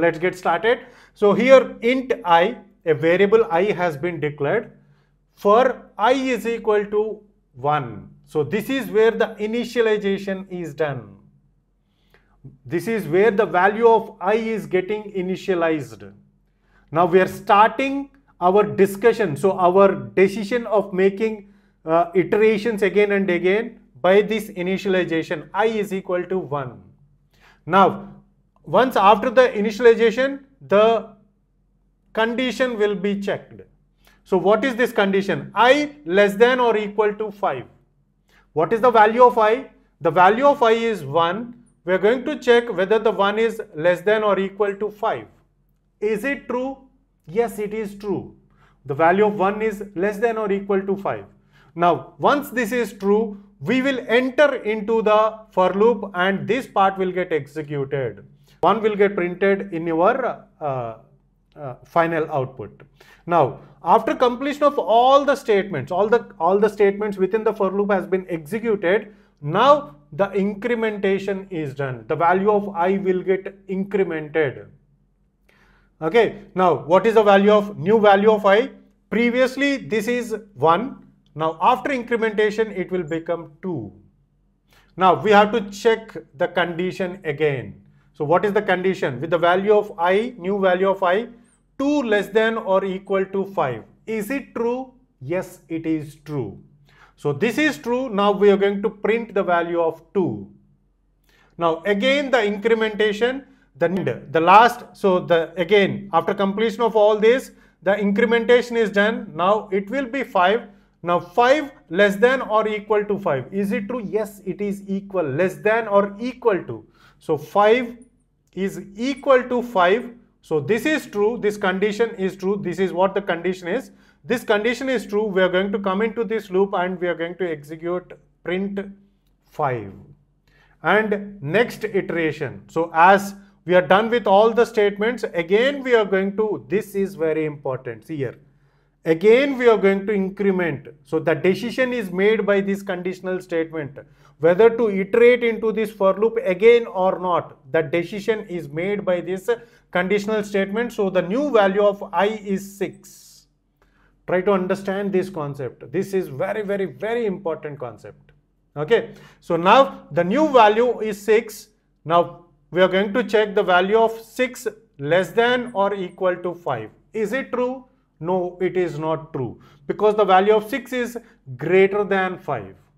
let's get started. So here int i, a variable i has been declared for i is equal to 1. So this is where the initialization is done. This is where the value of i is getting initialized. Now we are starting our discussion. So our decision of making uh, iterations again and again by this initialization i is equal to 1. Now once after the initialization the condition will be checked. So what is this condition? i less than or equal to 5. What is the value of i? The value of i is 1. We are going to check whether the 1 is less than or equal to 5. Is it true? Yes, it is true. The value of 1 is less than or equal to 5. Now, once this is true, we will enter into the for loop and this part will get executed. One will get printed in your uh, uh, final output. Now, after completion of all the statements, all the all the statements within the for loop has been executed. Now the incrementation is done. The value of i will get incremented. Okay. Now, what is the value of new value of i? Previously, this is 1. Now, after incrementation, it will become 2. Now, we have to check the condition again. So, what is the condition? With the value of i, new value of i, 2 less than or equal to 5. Is it true? Yes, it is true. So, this is true. Now, we are going to print the value of 2. Now, again the incrementation, the, the last, so the again after completion of all this, the incrementation is done. Now it will be 5. Now 5 less than or equal to 5. Is it true? Yes, it is equal. Less than or equal to. So 5 is equal to 5. So this is true. This condition is true. This is what the condition is. This condition is true. We are going to come into this loop and we are going to execute print 5. And next iteration. So as we are done with all the statements again we are going to this is very important see here again we are going to increment. So the decision is made by this conditional statement. Whether to iterate into this for loop again or not the decision is made by this conditional statement. So the new value of i is 6 try to understand this concept. This is very very very important concept. Okay? So now the new value is 6 now we are going to check the value of 6 less than or equal to 5. Is it true? No, it is not true because the value of 6 is greater than 5.